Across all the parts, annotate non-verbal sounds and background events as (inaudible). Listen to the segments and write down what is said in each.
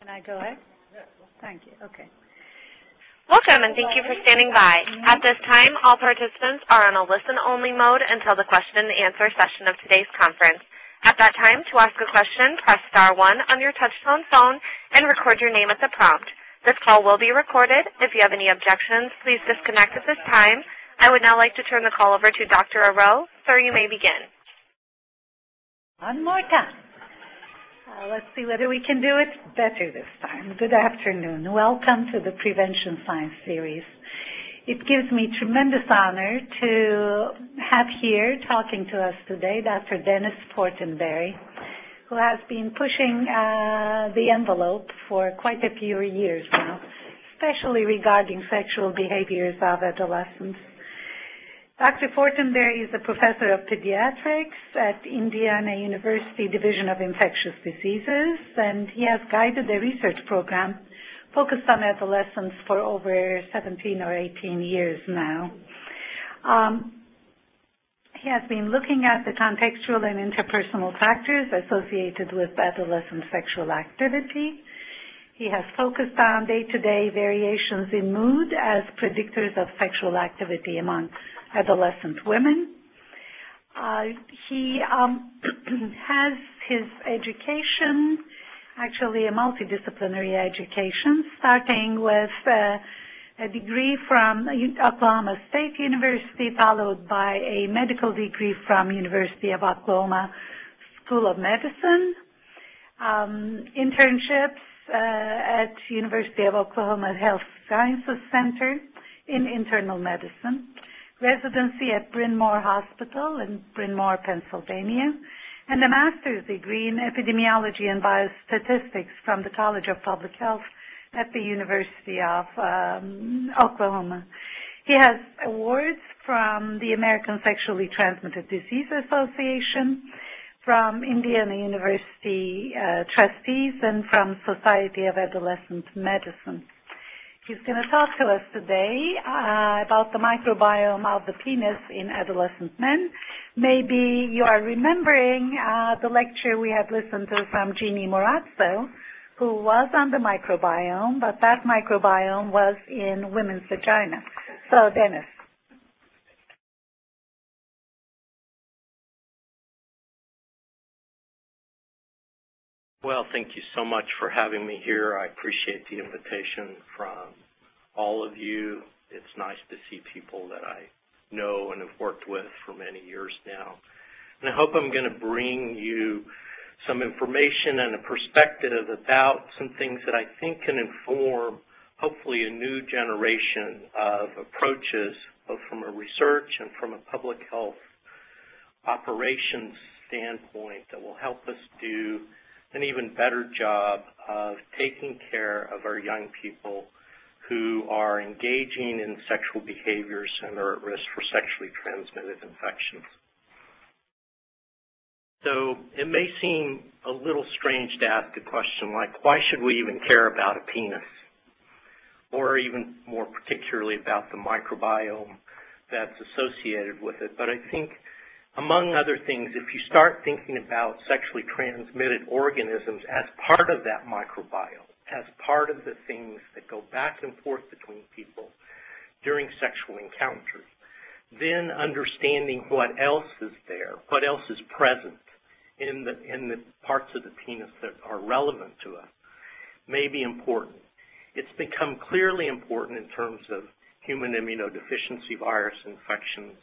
Can I go ahead? Thank you. Okay. Welcome and thank you for standing by. At this time, all participants are on a listen-only mode until the question and answer session of today's conference. At that time, to ask a question, press star one on your touch-tone phone and record your name at the prompt. This call will be recorded. If you have any objections, please disconnect at this time. I would now like to turn the call over to Dr. Aral. Sir, you may begin. One more time. Uh, let's see whether we can do it better this time. Good afternoon. Welcome to the Prevention Science Series. It gives me tremendous honor to have here talking to us today Dr. Dennis Fortenberry, who has been pushing uh, the envelope for quite a few years now, especially regarding sexual behaviors of adolescents. Dr. Fortenberry is a professor of pediatrics at Indiana University Division of Infectious Diseases, and he has guided a research program focused on adolescents for over 17 or 18 years now. Um, he has been looking at the contextual and interpersonal factors associated with adolescent sexual activity. He has focused on day-to-day -day variations in mood as predictors of sexual activity among adolescent women. Uh, he um, (clears throat) has his education, actually a multidisciplinary education, starting with uh, a degree from Oklahoma State University, followed by a medical degree from University of Oklahoma School of Medicine, um, internships uh, at University of Oklahoma Health Sciences Center in internal medicine, residency at Bryn Mawr Hospital in Bryn Mawr, Pennsylvania, and a master's degree in epidemiology and biostatistics from the College of Public Health at the University of um, Oklahoma. He has awards from the American Sexually Transmitted Disease Association, from Indiana University uh, trustees, and from Society of Adolescent Medicine. He's going to talk to us today uh, about the microbiome of the penis in adolescent men. Maybe you are remembering uh, the lecture we had listened to from Jeannie Marrazzo, who was on the microbiome, but that microbiome was in women's vagina. So, Dennis. Well, thank you so much for having me here. I appreciate the invitation from all of you. It's nice to see people that I know and have worked with for many years now. And I hope I'm going to bring you some information and a perspective about some things that I think can inform hopefully a new generation of approaches both from a research and from a public health operations standpoint that will help us do an even better job of taking care of our young people who are engaging in sexual behaviors and are at risk for sexually transmitted infections. So it may seem a little strange to ask a question like, why should we even care about a penis? Or even more particularly about the microbiome that's associated with it. But I think among other things, if you start thinking about sexually transmitted organisms as part of that microbiome, as part of the things that go back and forth between people during sexual encounters, then understanding what else is there, what else is present in the, in the parts of the penis that are relevant to us may be important. It's become clearly important in terms of human immunodeficiency virus infections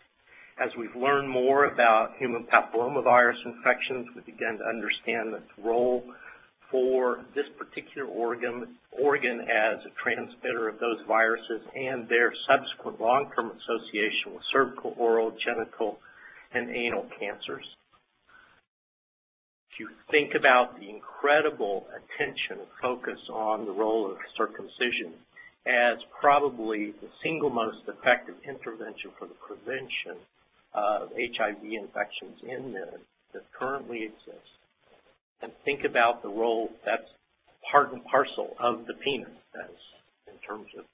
as we've learned more about human papillomavirus infections, we begin to understand its role for this particular organ, organ as a transmitter of those viruses and their subsequent long-term association with cervical, oral, genital, and anal cancers. If you think about the incredible attention and focus on the role of circumcision as probably the single most effective intervention for the prevention of HIV infections in men that currently exist and think about the role that's part and parcel of the penis as in terms of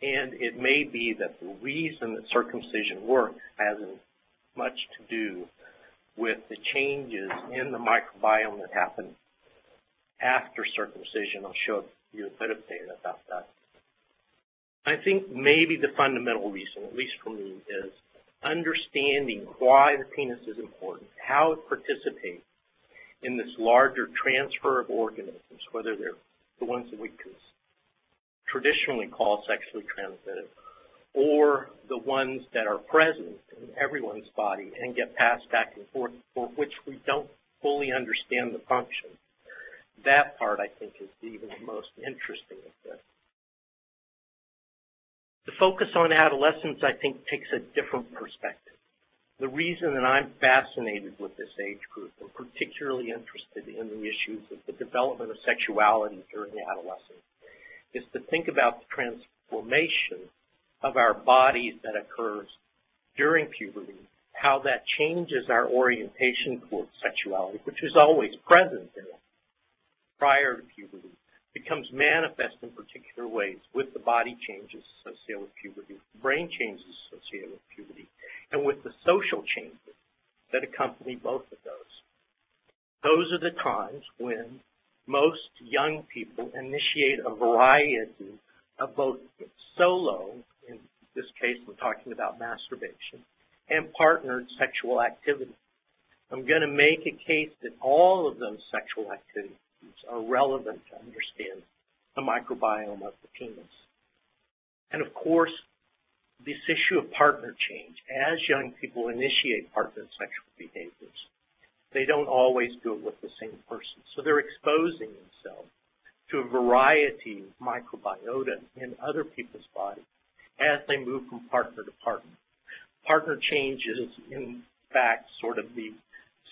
and it may be that the reason that circumcision works has much to do with the changes in the microbiome that happen after circumcision. I'll show you a bit of data about that. I think maybe the fundamental reason, at least for me, is understanding why the penis is important, how it participates in this larger transfer of organisms, whether they're the ones that we traditionally call sexually transmitted, or the ones that are present in everyone's body and get passed back and forth, for which we don't fully understand the function. That part, I think, is even the most interesting of this. The focus on adolescence, I think, takes a different perspective. The reason that I'm fascinated with this age group and particularly interested in the issues of the development of sexuality during adolescence is to think about the transformation of our bodies that occurs during puberty, how that changes our orientation towards sexuality, which is always present in us prior to puberty, becomes manifest in particular ways with the body changes associated with puberty, brain changes associated with puberty, and with the social changes that accompany both of those. Those are the times when most young people initiate a variety of both solo, in this case I'm talking about masturbation, and partnered sexual activity. I'm going to make a case that all of those sexual activities are relevant to understand the microbiome of the penis. And of course, this issue of partner change, as young people initiate partner sexual behaviors, they don't always do it with the same person. So they're exposing themselves to a variety of microbiota in other people's bodies as they move from partner to partner. Partner change is, in fact, sort of the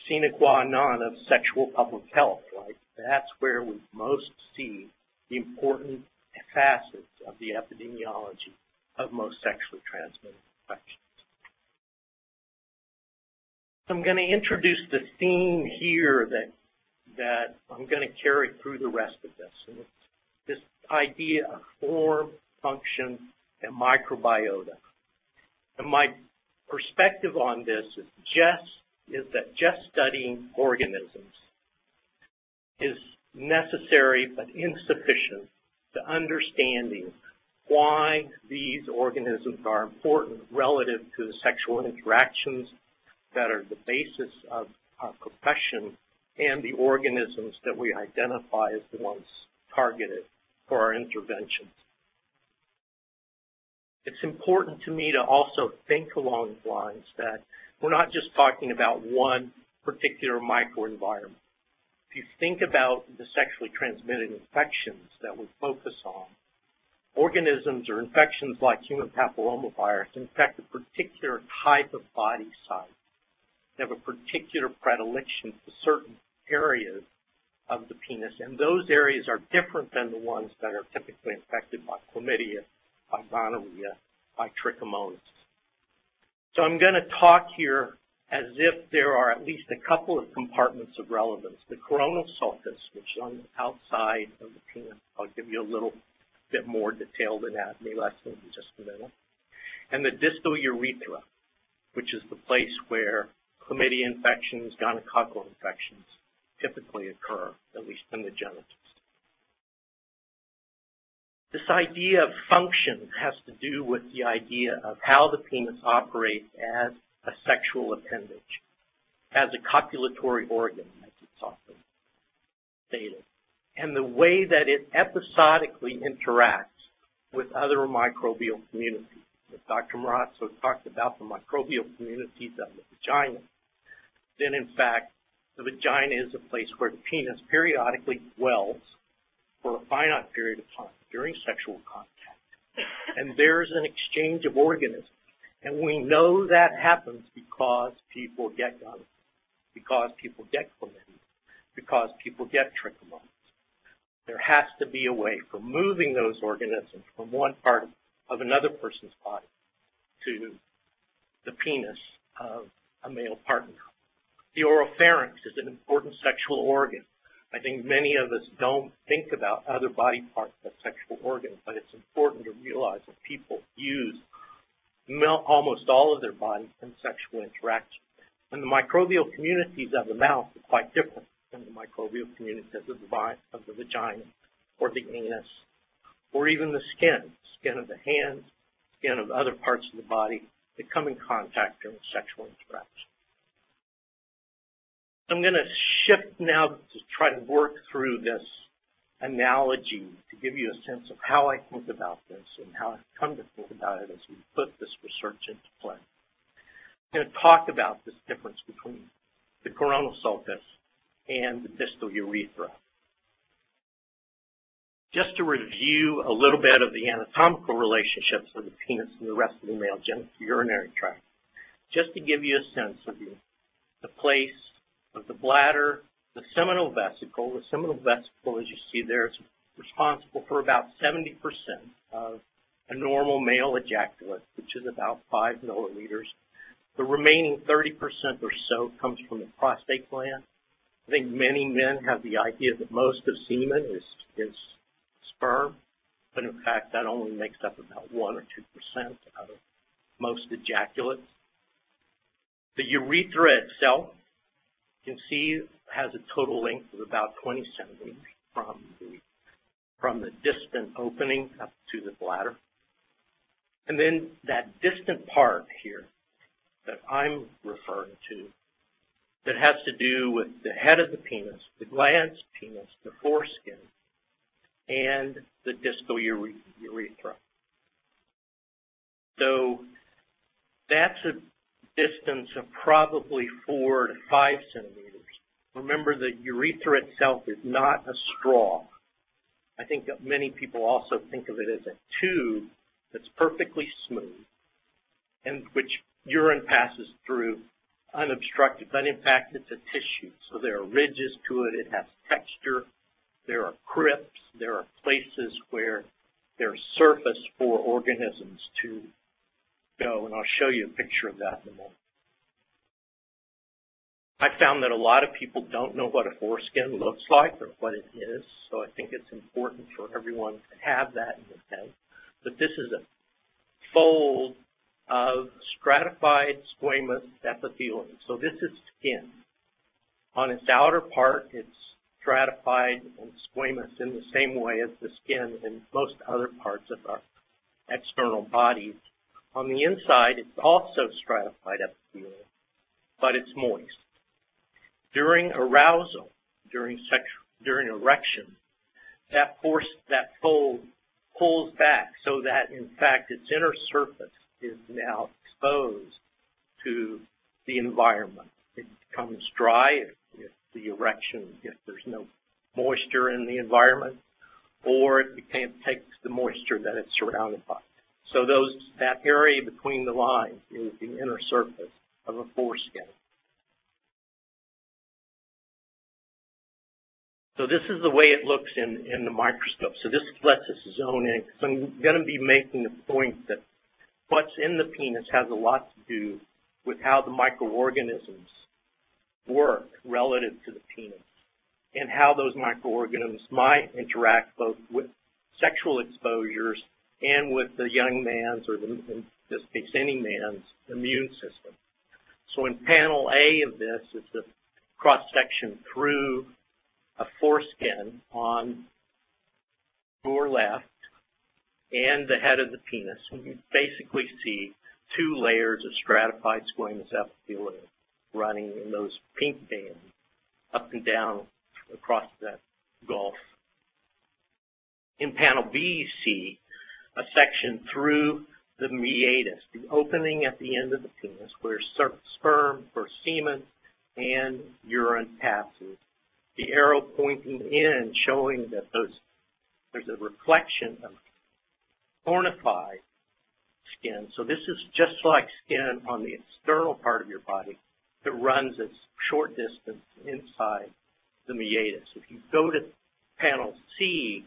sine qua non of sexual public health, right? That's where we most see the important facets of the epidemiology of most sexually transmitted infections. I'm going to introduce the theme here that that I'm going to carry through the rest of this. And it's this idea of form, function, and microbiota. And my perspective on this is just is that just studying organisms is necessary but insufficient to understanding why these organisms are important relative to the sexual interactions that are the basis of our profession and the organisms that we identify as the ones targeted for our interventions. It's important to me to also think along the lines that we're not just talking about one particular microenvironment. If you think about the sexually transmitted infections that we focus on, organisms or infections like human papillomavirus infect a particular type of body site. They have a particular predilection to certain areas of the penis, and those areas are different than the ones that are typically infected by chlamydia, by gonorrhea, by trichomonas. So I'm going to talk here as if there are at least a couple of compartments of relevance. The coronal sulcus, which is on the outside of the penis. I'll give you a little bit more detailed anatomy lesson in just a minute. And the distal urethra, which is the place where chlamydia infections, gonococcal infections typically occur, at least in the genitals. This idea of function has to do with the idea of how the penis operates as a sexual appendage, as a copulatory organ, as it's often stated, and the way that it episodically interacts with other microbial communities. Dr. Marrazzo talked about the microbial communities of the vagina, then in fact, the vagina is a place where the penis periodically dwells for a finite period of time during sexual contact. And there's an exchange of organisms. And we know that happens because people get gonorrhea, because people get chlamydia, because people get trichomonas. There has to be a way for moving those organisms from one part of another person's body to the penis of a male partner. The oropharynx is an important sexual organ. I think many of us don't think about other body parts as sexual organs, but it's important to realize that people use almost all of their bodies in sexual interaction. And the microbial communities of the mouth are quite different than the microbial community of the, of the vagina or the anus or even the skin, skin of the hands, skin of other parts of the body that come in contact during sexual interaction. I'm going to shift now to try to work through this analogy to give you a sense of how I think about this and how I've come to think about it as we put this research into play. I'm going to talk about this difference between the coronal sulcus and the distal urethra. Just to review a little bit of the anatomical relationships of the penis and the rest of the male genitourinary tract, just to give you a sense of the, the place of the bladder, the seminal vesicle. The seminal vesicle, as you see there, is responsible for about 70% of a normal male ejaculate, which is about 5 milliliters. The remaining 30% or so comes from the prostate gland. I think many men have the idea that most of semen is, is sperm, but in fact that only makes up about 1 or 2% of most ejaculates. The urethra itself you can see has a total length of about 20 centimeters from the, from the distant opening up to the bladder. And then that distant part here that I'm referring to that has to do with the head of the penis, the glans penis, the foreskin, and the distal urethra. So that's a distance of probably four to five centimeters. Remember, the urethra itself is not a straw. I think that many people also think of it as a tube that's perfectly smooth and which urine passes through unobstructed, but in fact it's a tissue. So there are ridges to it, it has texture, there are crypts, there are places where there's surface for organisms to go, and I'll show you a picture of that in a moment. I found that a lot of people don't know what a foreskin looks like or what it is, so I think it's important for everyone to have that in their head. But this is a fold of stratified squamous epithelium. So this is skin. On its outer part, it's stratified and squamous in the same way as the skin in most other parts of our external bodies. On the inside, it's also stratified epithelium, but it's moist. During arousal, during during erection, that force, that fold pulls back so that in fact its inner surface is now exposed to the environment. It becomes dry if, if the erection, if there's no moisture in the environment, or it became, takes the moisture that it's surrounded by. So those, that area between the lines is the inner surface of a foreskin. So this is the way it looks in, in the microscope. So this lets us zone in because I'm going to be making the point that what's in the penis has a lot to do with how the microorganisms work relative to the penis and how those microorganisms might interact both with sexual exposures and with the young man's, or the, in this case, any man's immune system. So in panel A of this, it's a cross-section through a foreskin on your left and the head of the penis. And you basically see two layers of stratified squamous epithelium running in those pink bands up and down across that gulf. In panel B, you see a section through the meatus, the opening at the end of the penis where sperm or semen and urine passes the arrow pointing in showing that those, there's a reflection of cornified skin. So this is just like skin on the external part of your body that runs a short distance inside the meatus. If you go to panel C,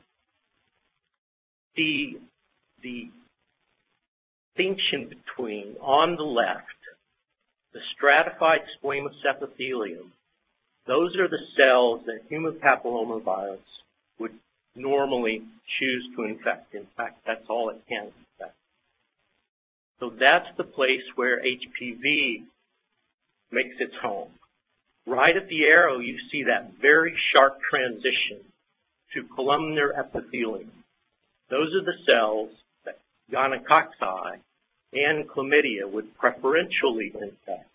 the, the distinction between, on the left, the stratified squamous epithelium those are the cells that human papillomavirus would normally choose to infect. In fact, that's all it can infect. So that's the place where HPV makes its home, Right at the arrow, you see that very sharp transition to columnar epithelium. Those are the cells gonococci and chlamydia would preferentially infect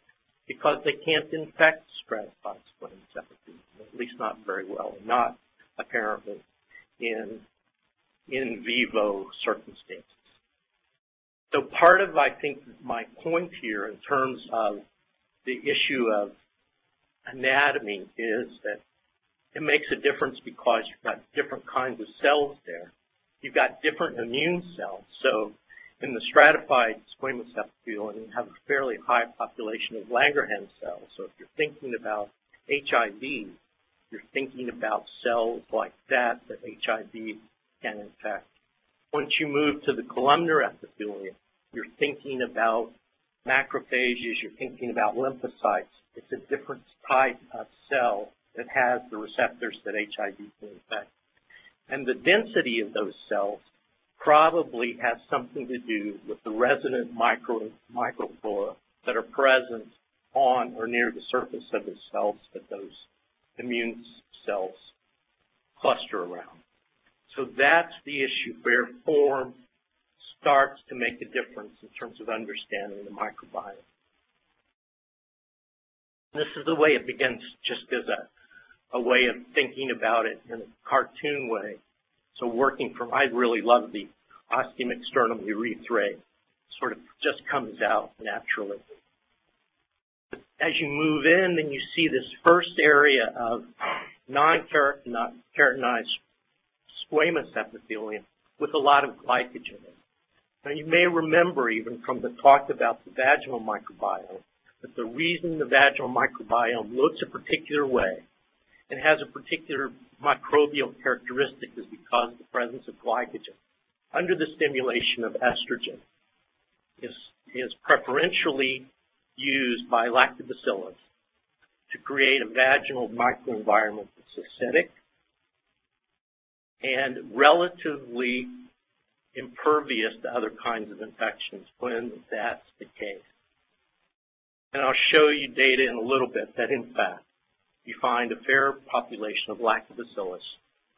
because they can't infect stratified squamous epithelium, at least not very well, not apparently in in vivo circumstances. So part of, I think, my point here in terms of the issue of anatomy is that it makes a difference because you've got different kinds of cells there. You've got different immune cells. So in the stratified squamous epithelium, you have a fairly high population of Langerhans cells. So if you're thinking about HIV, you're thinking about cells like that that HIV can infect. Once you move to the columnar epithelium, you're thinking about macrophages, you're thinking about lymphocytes. It's a different type of cell that has the receptors that HIV can infect. And the density of those cells probably has something to do with the resident micro, microflora that are present on or near the surface of the cells that those immune cells cluster around. So that's the issue where form starts to make a difference in terms of understanding the microbiome. This is the way it begins just as a, a way of thinking about it in a cartoon way. So working from, I really love the ostium externum urethrae, sort of just comes out naturally. As you move in, then you see this first area of non-keratinized squamous epithelium with a lot of glycogen. Now you may remember even from the talk about the vaginal microbiome that the reason the vaginal microbiome looks a particular way and has a particular microbial characteristic is because of the presence of glycogen under the stimulation of estrogen is, is preferentially used by lactobacillus to create a vaginal microenvironment that's acidic and relatively impervious to other kinds of infections when that's the case. And I'll show you data in a little bit that in fact you find a fair population of lactobacillus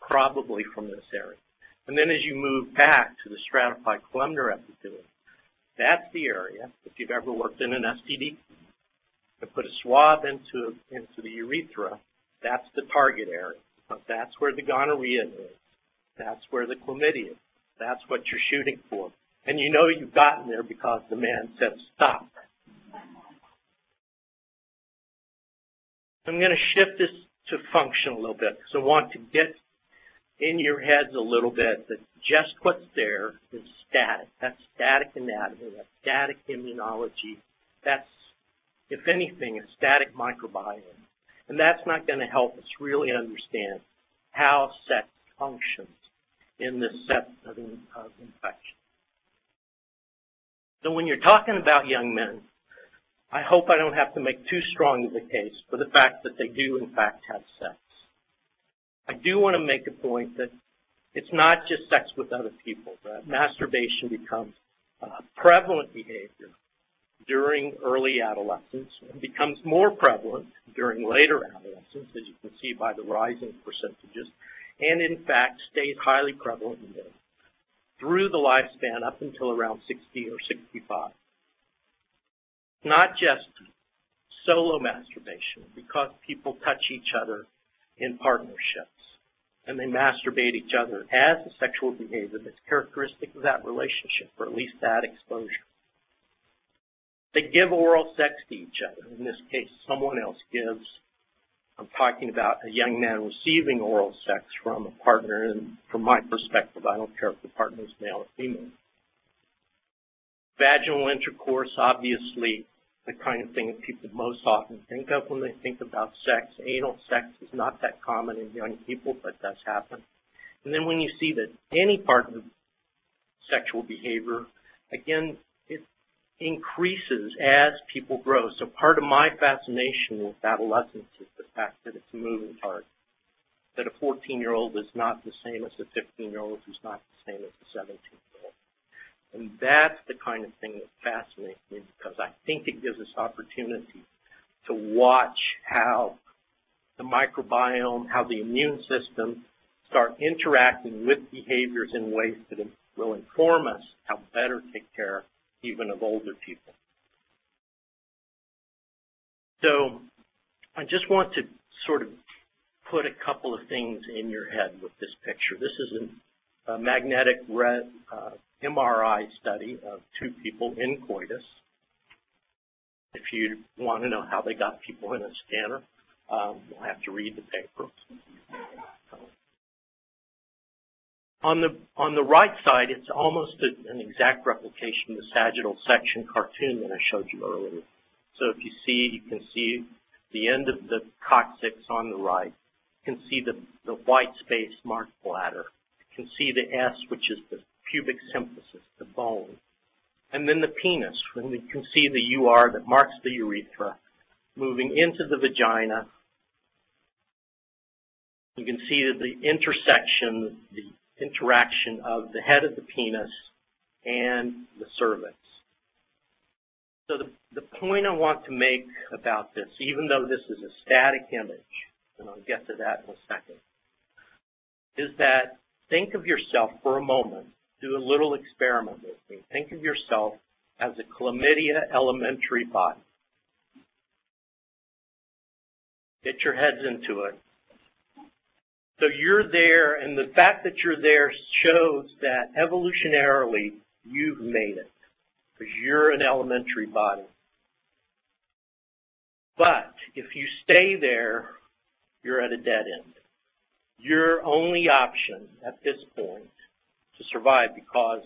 probably from this area. And then as you move back to the stratified columnar epithelium, that's the area, if you've ever worked in an STD, to put a swab into, into the urethra, that's the target area. That's where the gonorrhea is. That's where the chlamydia is. That's what you're shooting for. And you know you've gotten there because the man said stop. I'm going to shift this to function a little bit because I want to get in your heads a little bit that just what's there is static. That's static anatomy. That's static immunology. That's, if anything, a static microbiome. And that's not going to help us really understand how sex functions in this set of, in, of infections. So when you're talking about young men, I hope I don't have to make too strong of a case for the fact that they do in fact have sex. I do want to make a point that it's not just sex with other people. That masturbation becomes a prevalent behavior during early adolescence and becomes more prevalent during later adolescence, as you can see by the rising percentages and in fact stays highly prevalent in through the lifespan up until around 60 or 65. Not just solo masturbation, because people touch each other in partnerships and they masturbate each other as a sexual behavior that's characteristic of that relationship, or at least that exposure. They give oral sex to each other. In this case, someone else gives I'm talking about a young man receiving oral sex from a partner, and from my perspective, I don't care if the partner is male or female. Vaginal intercourse, obviously, the kind of thing that people most often think of when they think about sex. Anal sex is not that common in young people, but does happen. And then when you see that any part of sexual behavior, again, it increases as people grow. So part of my fascination with adolescence is the fact that it's a moving target. That a 14-year-old is not the same as a 15-year-old who's not the same as a 17-year-old. And that's the kind of thing that fascinates me because I think it gives us opportunity to watch how the microbiome, how the immune system start interacting with behaviors in ways that will inform us how better take care even of older people. So I just want to sort of put a couple of things in your head with this picture. This is a, magnetic red, uh, MRI study of two people in coitus. If you want to know how they got people in a scanner, um, you'll have to read the paper. On the on the right side, it's almost a, an exact replication of the sagittal section cartoon that I showed you earlier. So if you see, you can see the end of the coccyx on the right. You can see the, the white space marked bladder. You can see the S, which is the pubic symphysis, the bone. And then the penis, and we can see the UR that marks the urethra moving into the vagina. You can see the intersection, the interaction of the head of the penis and the cervix. So the, the point I want to make about this, even though this is a static image, and I'll get to that in a second, is that think of yourself for a moment, do a little experiment with me. Think of yourself as a chlamydia elementary body. Get your heads into it. So you're there, and the fact that you're there shows that evolutionarily you've made it because you're an elementary body. But if you stay there, you're at a dead end. Your only option at this point to survive because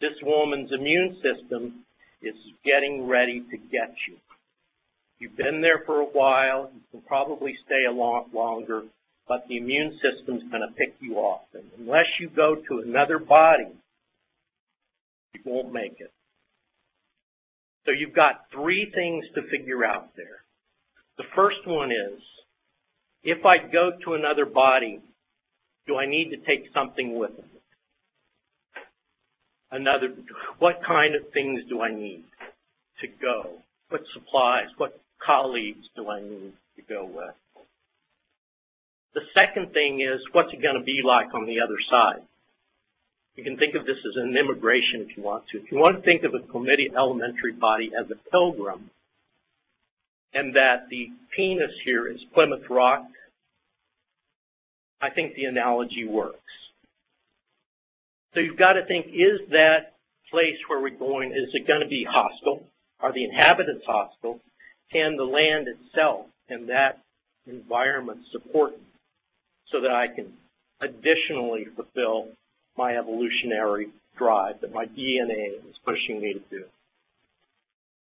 this woman's immune system is getting ready to get you. You've been there for a while. You can probably stay a lot longer, but the immune system's going to pick you off. And unless you go to another body, you won't make it. So you've got three things to figure out there. The first one is, if I go to another body, do I need to take something with me? Another, what kind of things do I need to go? What supplies, what colleagues do I need to go with? The second thing is, what's it going to be like on the other side? You can think of this as an immigration if you want to. If you want to think of a chlamydia elementary body as a pilgrim, and that the penis here is Plymouth Rock, I think the analogy works. So you've got to think, is that place where we're going, is it going to be hostile? Are the inhabitants hostile? Can the land itself and that environment support me so that I can additionally fulfill my evolutionary drive that my DNA is pushing me to do.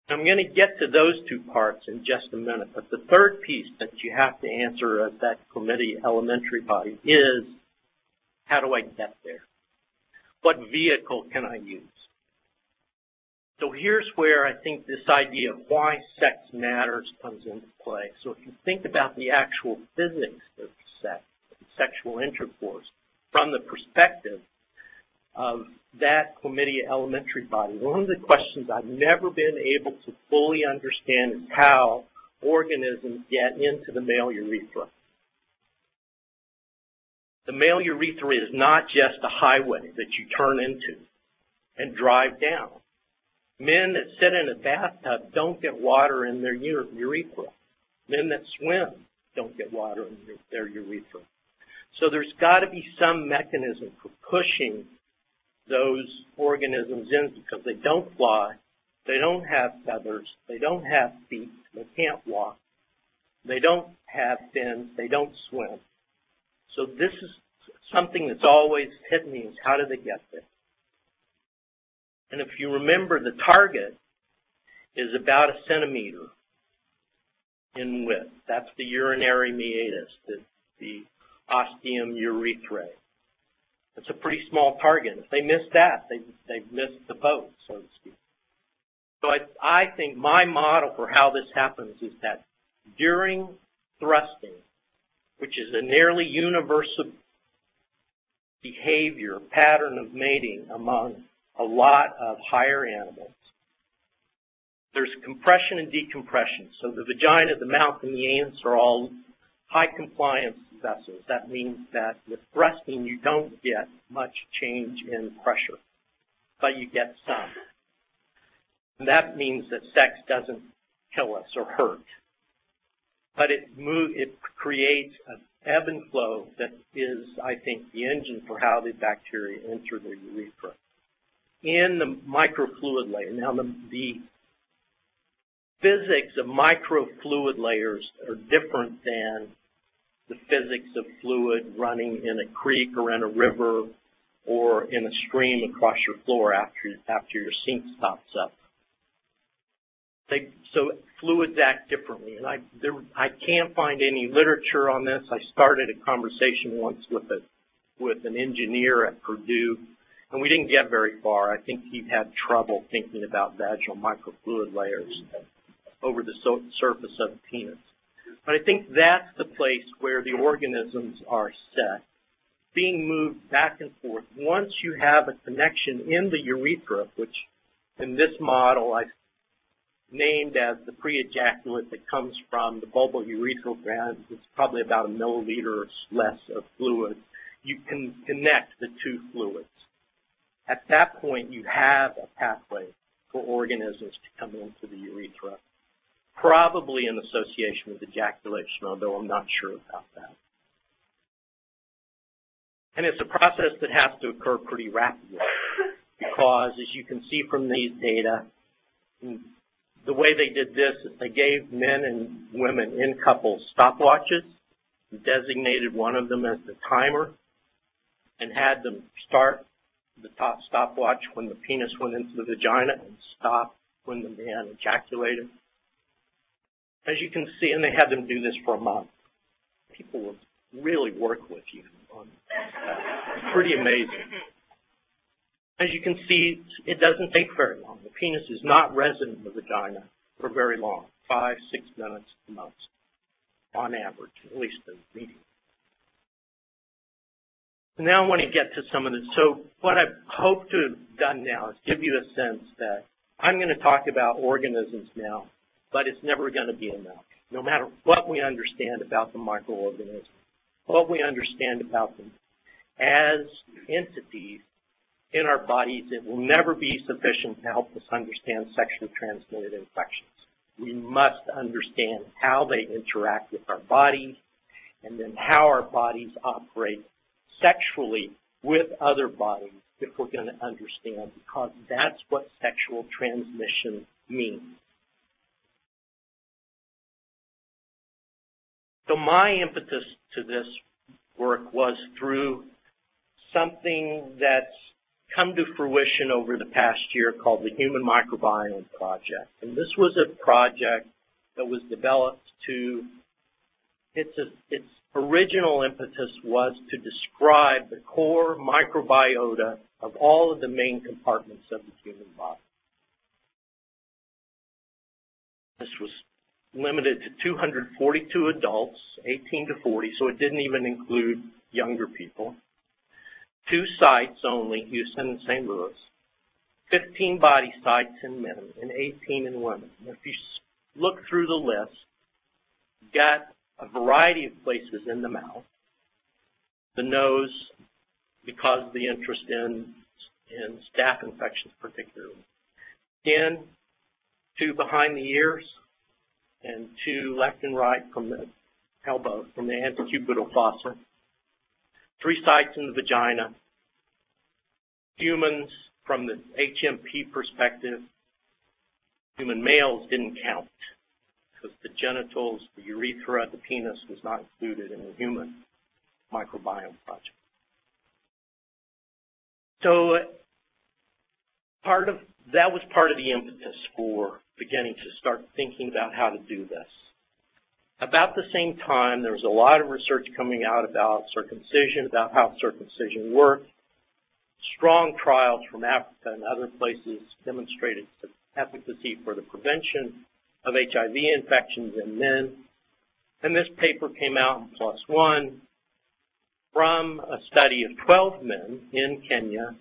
I'm going to get to those two parts in just a minute, but the third piece that you have to answer as that chlamydia elementary body is, how do I get there? What vehicle can I use? So here's where I think this idea of why sex matters comes into play. So if you think about the actual physics of sex, sexual intercourse, from the perspective of that chlamydia elementary body. One of the questions I've never been able to fully understand is how organisms get into the male urethra. The male urethra is not just a highway that you turn into and drive down. Men that sit in a bathtub don't get water in their urethra. Men that swim don't get water in their urethra. So there's got to be some mechanism for pushing those organisms in because they don't fly, they don't have feathers, they don't have feet, they can't walk, they don't have fins, they don't swim. So this is something that's always hit me is how do they get there? And if you remember, the target is about a centimeter in width. That's the urinary meatus, the, the ostium urethrae. It's a pretty small target. If they miss that, they, they've missed the boat, so to speak. So I, I think my model for how this happens is that during thrusting, which is a nearly universal behavior, pattern of mating among a lot of higher animals, there's compression and decompression. So the vagina, the mouth, and the anus are all high compliance vessels. That means that with breasting, you don't get much change in pressure, but you get some. And that means that sex doesn't kill us or hurt. But it it creates an ebb and flow that is, I think, the engine for how the bacteria enter the urethra. In the microfluid layer, now the, the physics of microfluid layers are different than the physics of fluid running in a creek or in a river or in a stream across your floor after, after your sink stops up. They, so fluids act differently, and I, there, I can't find any literature on this. I started a conversation once with a, with an engineer at Purdue, and we didn't get very far. I think he had trouble thinking about vaginal microfluid layers over the so surface of the penis. But I think that's the place where the organisms are set, being moved back and forth. Once you have a connection in the urethra, which in this model I named as the pre-ejaculate that comes from the bulbourethral gland, it's probably about a milliliter or less of fluid, you can connect the two fluids. At that point, you have a pathway for organisms to come into the urethra probably in association with ejaculation, although I'm not sure about that. And it's a process that has to occur pretty rapidly because, as you can see from these data, the way they did this is they gave men and women in couples stopwatches, designated one of them as the timer, and had them start the top stopwatch when the penis went into the vagina and stop when the man ejaculated. As you can see, and they had them do this for a month. People will really work with you on Pretty amazing. As you can see, it doesn't take very long. The penis is not resident in the vagina for very long, five, six minutes a month, on average, at least the median. Now I want to get to some of this. So what I hope to have done now is give you a sense that I'm going to talk about organisms now but it's never going to be enough. No matter what we understand about the microorganisms, what we understand about them as entities in our bodies, it will never be sufficient to help us understand sexually transmitted infections. We must understand how they interact with our bodies and then how our bodies operate sexually with other bodies if we're going to understand because that's what sexual transmission means. So my impetus to this work was through something that's come to fruition over the past year called the Human Microbiome Project. And this was a project that was developed to, its, its original impetus was to describe the core microbiota of all of the main compartments of the human body. This was limited to 242 adults, 18 to 40, so it didn't even include younger people. Two sites only, Houston and St. Louis. 15 body sites in men and 18 in women. If you look through the list, you've got a variety of places in the mouth, the nose, because of the interest in, in staph infections particularly, skin, two behind the ears, and two left and right from the elbow, from the antecubital fossa. Three sites in the vagina. Humans, from the HMP perspective, human males didn't count because the genitals, the urethra, the penis was not included in the human microbiome project. So part of that was part of the impetus for beginning to start thinking about how to do this. About the same time, there was a lot of research coming out about circumcision, about how circumcision worked. Strong trials from Africa and other places demonstrated efficacy for the prevention of HIV infections in men. And this paper came out in PLOS ONE from a study of 12 men in Kenya,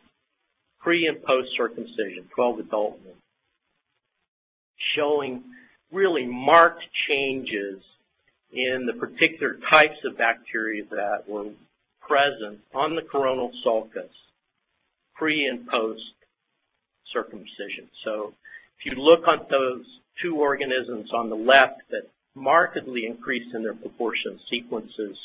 pre and post circumcision, 12 adult men showing really marked changes in the particular types of bacteria that were present on the coronal sulcus pre and post circumcision. So if you look at those two organisms on the left that markedly increase in their proportion sequences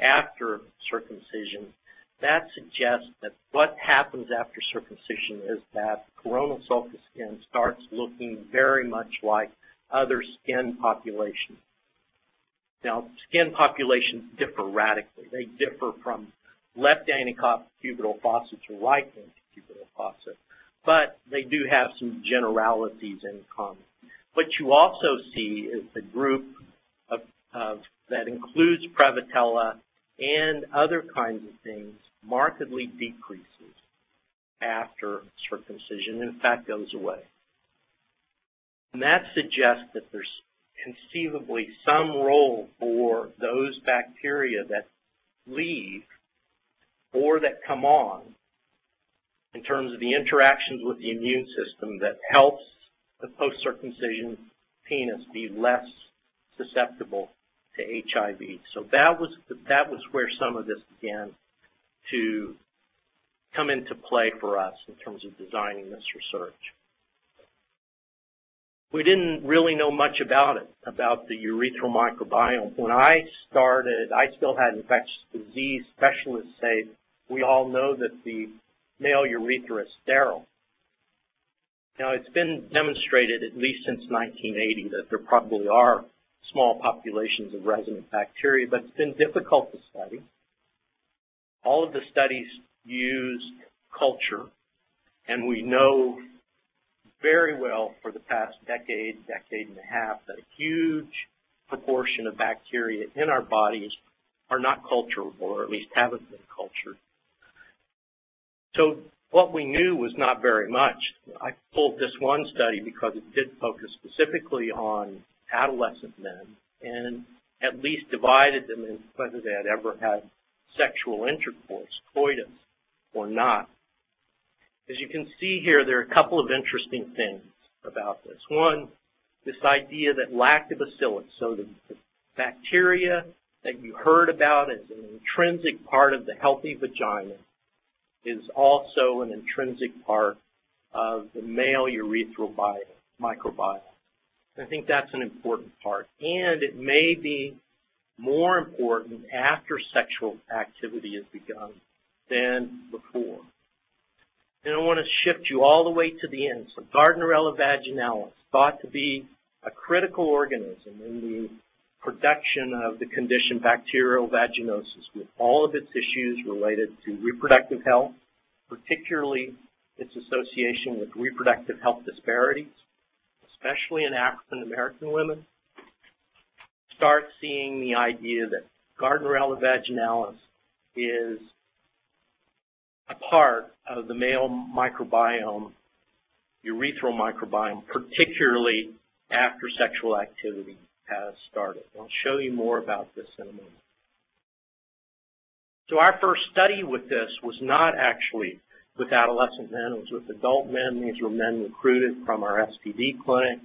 after circumcision, that suggests that what happens after circumcision is that coronal sulcus skin starts looking very much like other skin populations. Now, skin populations differ radically. They differ from left antecubital fossa to right antecubital fossa, but they do have some generalities in common. What you also see is the group of, of that includes Prevotella and other kinds of things markedly decreases after circumcision, in fact goes away. And that suggests that there's conceivably some role for those bacteria that leave or that come on in terms of the interactions with the immune system that helps the post-circumcision penis be less susceptible to HIV. So that was that was where some of this began to come into play for us in terms of designing this research. We didn't really know much about it, about the urethral microbiome. When I started, I still had infectious disease specialists say, we all know that the male urethra is sterile. Now, it's been demonstrated, at least since 1980, that there probably are small populations of resident bacteria, but it's been difficult to study. All of the studies used culture, and we know very well for the past decade, decade and a half, that a huge proportion of bacteria in our bodies are not culturable, or at least haven't been cultured. So what we knew was not very much. I pulled this one study because it did focus specifically on adolescent men and at least divided them in whether they had ever had sexual intercourse, coitus, or not. As you can see here, there are a couple of interesting things about this. One, this idea that lactobacillus, so the, the bacteria that you heard about as an intrinsic part of the healthy vagina, is also an intrinsic part of the male urethral microbiome. I think that's an important part. And it may be more important after sexual activity has begun than before. And I want to shift you all the way to the end. So Gardnerella vaginalis, thought to be a critical organism in the production of the condition bacterial vaginosis with all of its issues related to reproductive health, particularly its association with reproductive health disparities, especially in African American women, start seeing the idea that Gardnerella vaginalis is a part of the male microbiome, urethral microbiome, particularly after sexual activity has started. I'll show you more about this in a moment. So our first study with this was not actually with adolescent men, it was with adult men. These were men recruited from our STD clinic,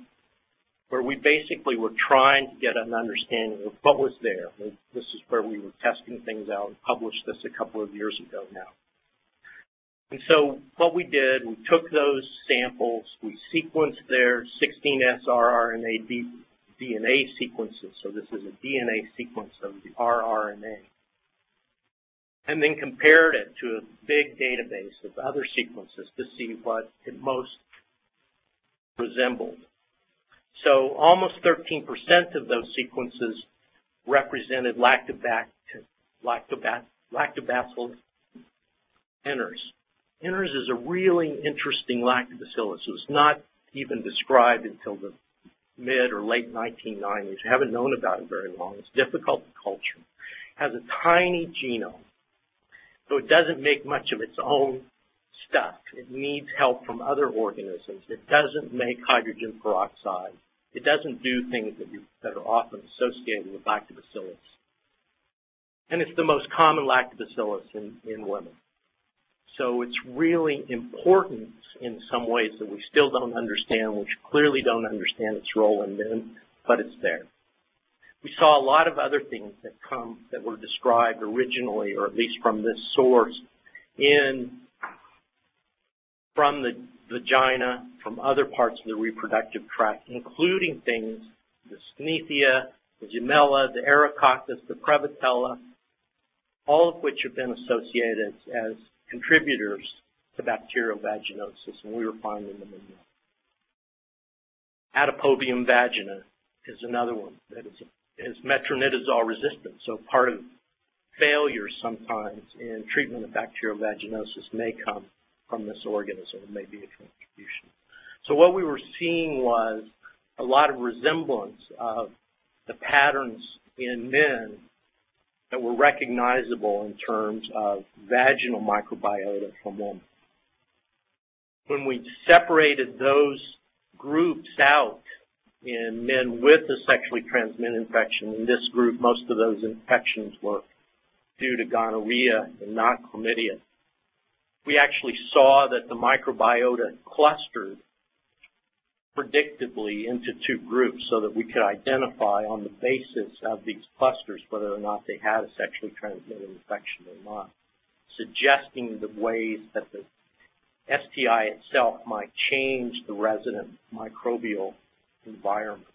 where we basically were trying to get an understanding of what was there. This is where we were testing things out and published this a couple of years ago now. And so what we did, we took those samples, we sequenced their 16S rRNA DNA sequences. So this is a DNA sequence of the rRNA. And then compared it to a big database of other sequences to see what it most resembled. So almost 13% of those sequences represented lactobac lactobac lactobacillus iners. Iners is a really interesting lactobacillus. It was not even described until the mid or late 1990s. We haven't known about it very long. It's difficult to culture. It has a tiny genome, so it doesn't make much of its own stuff. It needs help from other organisms. It doesn't make hydrogen peroxide. It doesn't do things that, you, that are often associated with lactobacillus. And it's the most common lactobacillus in, in women. So it's really important in some ways that we still don't understand, which clearly don't understand its role in them, but it's there. We saw a lot of other things that come that were described originally, or at least from this source, in from the vagina, from other parts of the reproductive tract, including things, the sneathia, the gemella, the aerococcus, the prevotella, all of which have been associated as contributors to bacterial vaginosis, and we were finding them in milk. Atopobium vaginae is another one that is, is metronidazole resistant, so part of failure sometimes in treatment of bacterial vaginosis may come from this organism, it may be a contribution. So what we were seeing was a lot of resemblance of the patterns in men that were recognizable in terms of vaginal microbiota from women. When we separated those groups out in men with a sexually transmitted infection, in this group most of those infections were due to gonorrhea and not chlamydia, we actually saw that the microbiota clustered predictably into two groups so that we could identify on the basis of these clusters whether or not they had a sexually transmitted infection or not, suggesting the ways that the STI itself might change the resident microbial environment.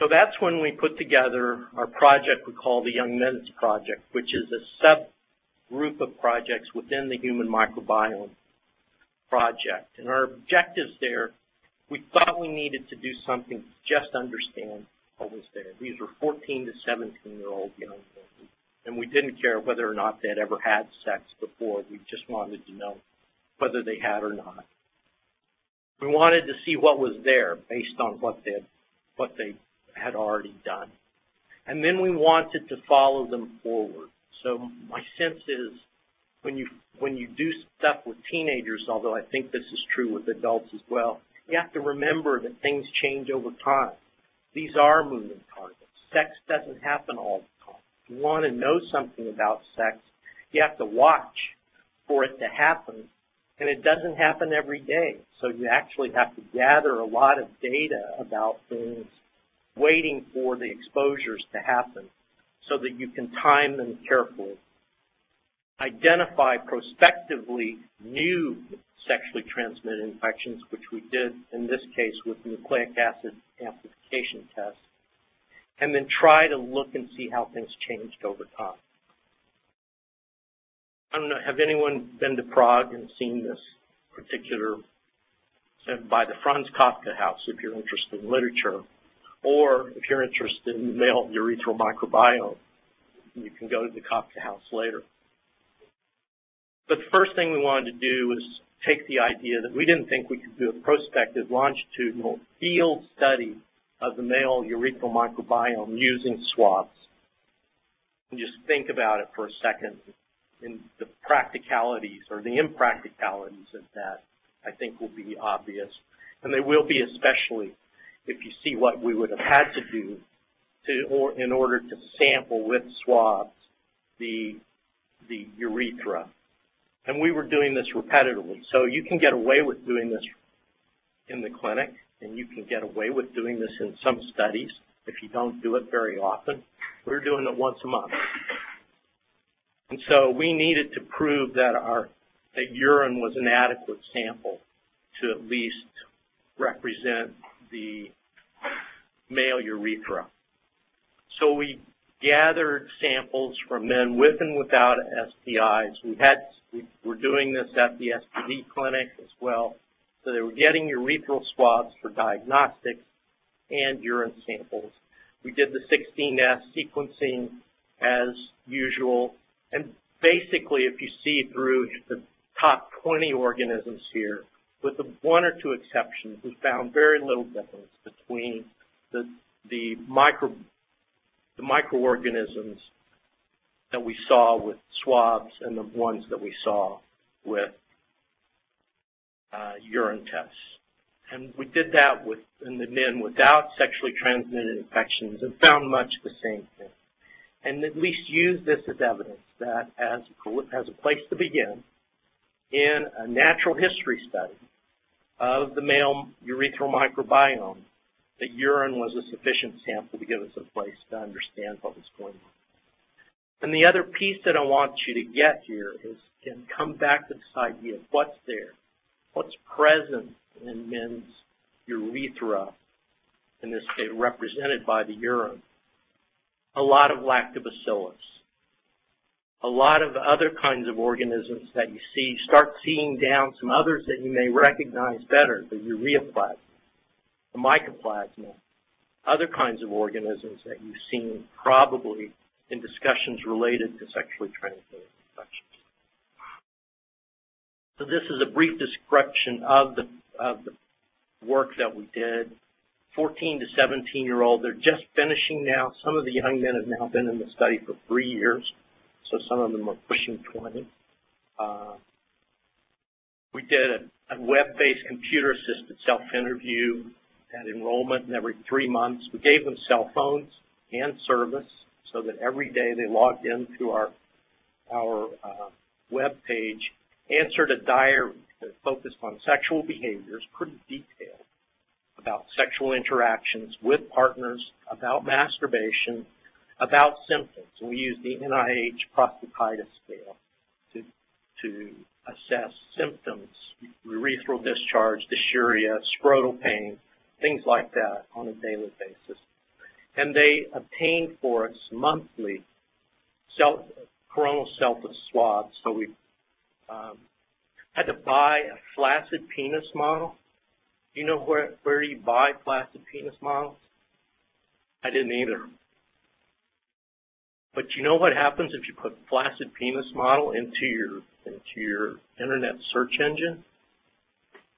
So that's when we put together our project we call the Young Men's Project, which is a subgroup of projects within the Human Microbiome project. And our objectives there, we thought we needed to do something to just understand what was there. These were 14 to 17 year old young men. And we didn't care whether or not they'd ever had sex before. We just wanted to know whether they had or not. We wanted to see what was there based on what they had, what they had already done. And then we wanted to follow them forward. So my sense is when you when you do stuff with teenagers, although I think this is true with adults as well, you have to remember that things change over time. These are moving targets. Sex doesn't happen all the time. If you want to know something about sex, you have to watch for it to happen, and it doesn't happen every day. So you actually have to gather a lot of data about things, waiting for the exposures to happen so that you can time them carefully identify prospectively new sexually transmitted infections, which we did in this case with nucleic acid amplification tests, and then try to look and see how things changed over time. I don't know, have anyone been to Prague and seen this particular, uh, by the Franz Kafka House if you're interested in literature, or if you're interested in male urethral microbiome, you can go to the Kafka House later. But the first thing we wanted to do was take the idea that we didn't think we could do a prospective longitudinal field study of the male urethral microbiome using swabs. And just think about it for a second in the practicalities or the impracticalities of that I think will be obvious. And they will be especially if you see what we would have had to do to, or in order to sample with swabs the, the urethra and we were doing this repetitively. So you can get away with doing this in the clinic, and you can get away with doing this in some studies if you don't do it very often. We were doing it once a month. And so we needed to prove that our that urine was an adequate sample to at least represent the male urethra. So we gathered samples from men with and without STIs. We had we were doing this at the STD clinic as well. So they were getting urethral swabs for diagnostics and urine samples. We did the 16S sequencing as usual. And basically, if you see through the top 20 organisms here, with the one or two exceptions, we found very little difference between the, the, micro, the microorganisms that we saw with swabs and the ones that we saw with uh, urine tests. And we did that with in the men without sexually transmitted infections and found much the same thing. And at least use this as evidence that as, as a place to begin in a natural history study of the male urethral microbiome, that urine was a sufficient sample to give us a place to understand what was going on. And the other piece that I want you to get here is, again, come back to this idea of what's there, what's present in men's urethra, in this case represented by the urine. A lot of lactobacillus, a lot of other kinds of organisms that you see, start seeing down some others that you may recognize better, the ureaplasm, the mycoplasma, other kinds of organisms that you've seen probably in discussions related to sexually transmitted infections. So this is a brief description of the, of the work that we did. 14 to 17 year old, they're just finishing now. Some of the young men have now been in the study for three years so some of them are pushing 20. Uh, we did a, a web-based computer-assisted self-interview at enrollment and every three months. We gave them cell phones and service so that every day they logged into our, our uh, web page, answered a diary that focused on sexual behaviors, pretty detailed, about sexual interactions with partners, about masturbation, about symptoms. We used the NIH prostatitis scale to, to assess symptoms, urethral discharge, dysuria, scrotal pain, things like that on a daily basis. And they obtained for us monthly self, coronal sulcus swabs. So we um, had to buy a flaccid penis model. Do you know where, where you buy flaccid penis models? I didn't either. But you know what happens if you put flaccid penis model into your into your internet search engine?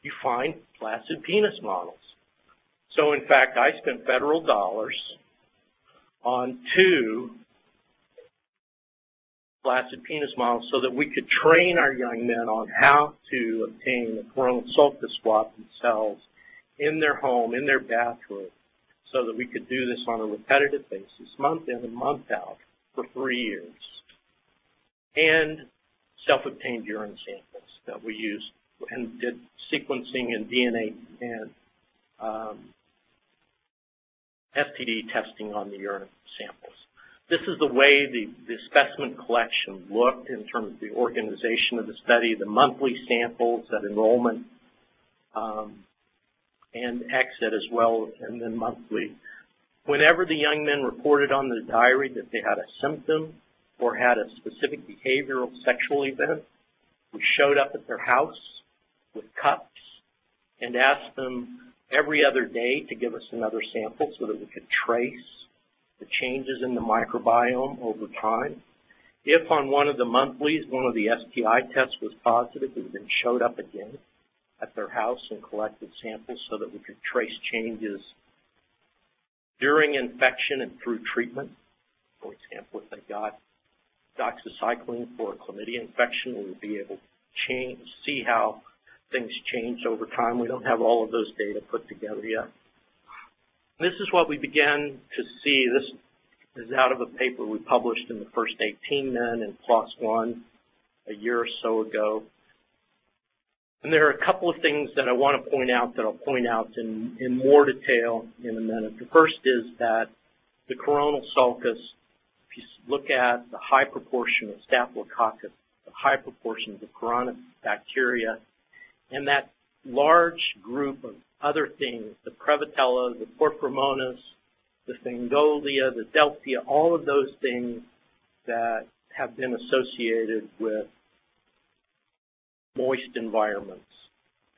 You find flaccid penis models. So in fact, I spent federal dollars on two flaccid penis models so that we could train our young men on how to obtain the coronal sulcus swab themselves in their home, in their bathroom, so that we could do this on a repetitive basis, month in and month out, for three years, and self-obtained urine samples that we used and did sequencing and DNA and um, FTD testing on the urine samples. This is the way the, the specimen collection looked in terms of the organization of the study, the monthly samples at enrollment um, and exit as well, and then monthly Whenever the young men reported on the diary that they had a symptom or had a specific behavioral sexual event, we showed up at their house with cups and asked them every other day to give us another sample so that we could trace the changes in the microbiome over time. If on one of the monthlies, one of the STI tests was positive, we then showed up again at their house and collected samples so that we could trace changes during infection and through treatment. For example, if they got doxycycline for a chlamydia infection, we would be able to change, see how things changed over time. We don't have all of those data put together yet. This is what we began to see. This is out of a paper we published in the first 18 men in PLOS One a year or so ago. And there are a couple of things that I want to point out that I'll point out in, in more detail in a minute. The first is that the coronal sulcus, if you look at the high proportion of staphylococcus, the high proportion of the corona bacteria, and that large group of other things, the Prevotella, the Porphyromonas, the Finegoldia, the Delftia, all of those things that have been associated with moist environments.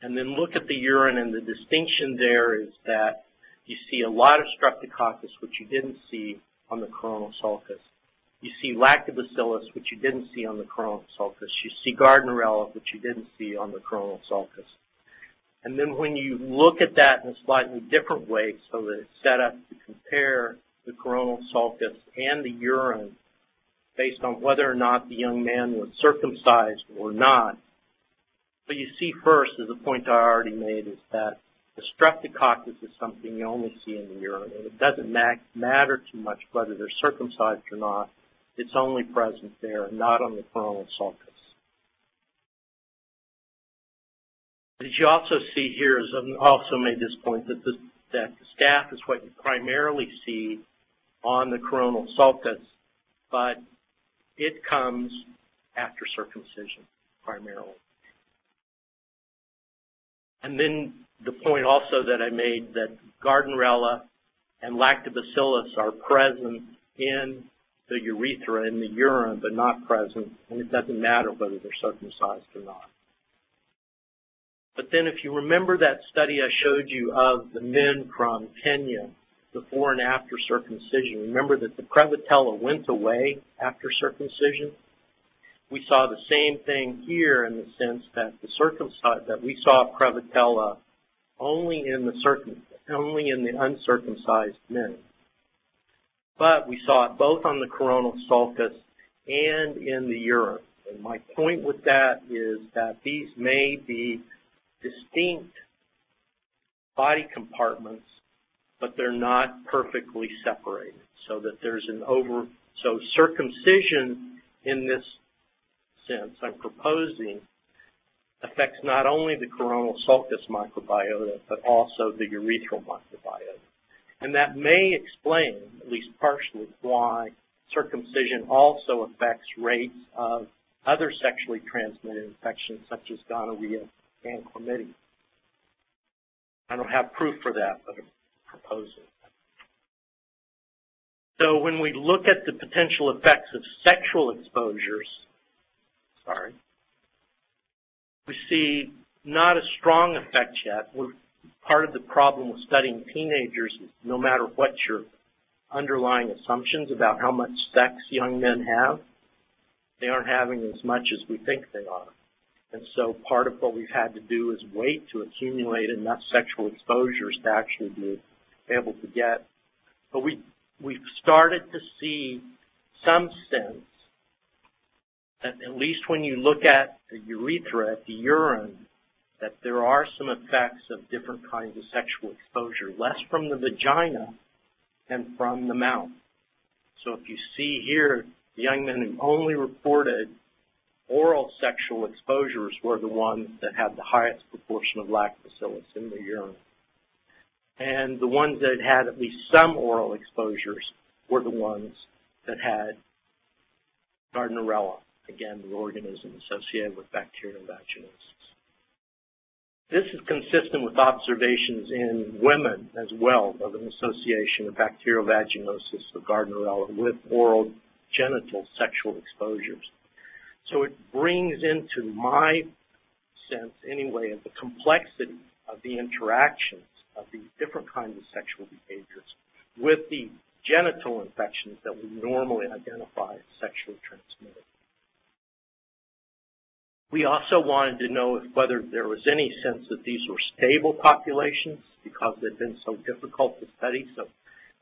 And then look at the urine, and the distinction there is that you see a lot of streptococcus, which you didn't see on the coronal sulcus. You see lactobacillus, which you didn't see on the coronal sulcus. You see Gardnerella, which you didn't see on the coronal sulcus. And then when you look at that in a slightly different way, so that it's set up to compare the coronal sulcus and the urine based on whether or not the young man was circumcised or not, what you see first, is the point I already made, is that the streptococcus is something you only see in the urine, and it doesn't matter too much whether they're circumcised or not. It's only present there, not on the coronal sulcus. As you also see here, is I also made this point that the, that the staph is what you primarily see on the coronal sulcus, but it comes after circumcision primarily. And then the point also that I made that Gardnerella and lactobacillus are present in the urethra, in the urine, but not present, and it doesn't matter whether they're circumcised or not. But then if you remember that study I showed you of the men from Kenya before and after circumcision, remember that the Prevotella went away after circumcision? We saw the same thing here in the sense that the circumcised, that we saw Prevotella only in the circum, only in the uncircumcised men. But we saw it both on the coronal sulcus and in the urine. And my point with that is that these may be distinct body compartments, but they're not perfectly separated. So that there's an over, so circumcision in this sense I'm proposing affects not only the coronal sulcus microbiota, but also the urethral microbiota. And that may explain, at least partially, why circumcision also affects rates of other sexually transmitted infections such as gonorrhea and chlamydia. I don't have proof for that, but I'm proposing. So when we look at the potential effects of sexual exposures, sorry, we see not a strong effect yet. We're, part of the problem with studying teenagers is no matter what your underlying assumptions about how much sex young men have, they aren't having as much as we think they are. And so part of what we've had to do is wait to accumulate enough sexual exposures to actually be able to get. But we, we've started to see some sense that at least when you look at the urethra, at the urine, that there are some effects of different kinds of sexual exposure, less from the vagina and from the mouth. So if you see here, the young men who only reported oral sexual exposures were the ones that had the highest proportion of lactobacillus in the urine. And the ones that had at least some oral exposures were the ones that had Gardnerella, again, the organism associated with bacterial vaginosis. This is consistent with observations in women as well of an association of bacterial vaginosis of Gardnerella with oral genital sexual exposures. So it brings into my sense, anyway, of the complexity of the interactions of these different kinds of sexual behaviors with the genital infections that we normally identify as sexually transmitted. We also wanted to know if whether there was any sense that these were stable populations because they'd been so difficult to study. So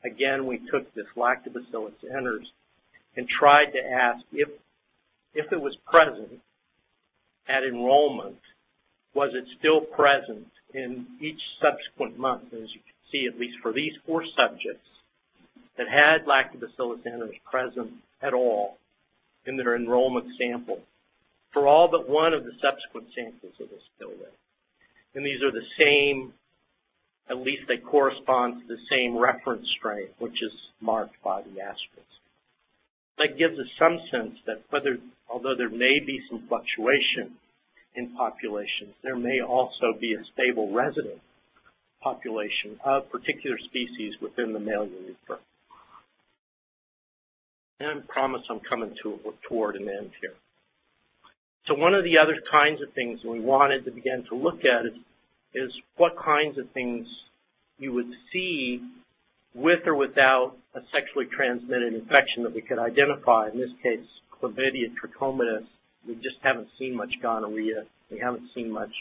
again, we took this lactobacillus iners and tried to ask if, if it was present at enrollment, was it still present in each subsequent month? As you can see, at least for these four subjects that had lactobacillus iners present at all in their enrollment sample, for all but one of the subsequent samples of still there. And these are the same, at least they correspond to the same reference strain, which is marked by the asterisk. That gives us some sense that whether, although there may be some fluctuation in populations, there may also be a stable resident population of particular species within the male urethra. And I promise I'm coming to, toward an end here. So one of the other kinds of things we wanted to begin to look at is, is what kinds of things you would see with or without a sexually transmitted infection that we could identify, in this case, chlamydia trachomatis. We just haven't seen much gonorrhea. We haven't seen much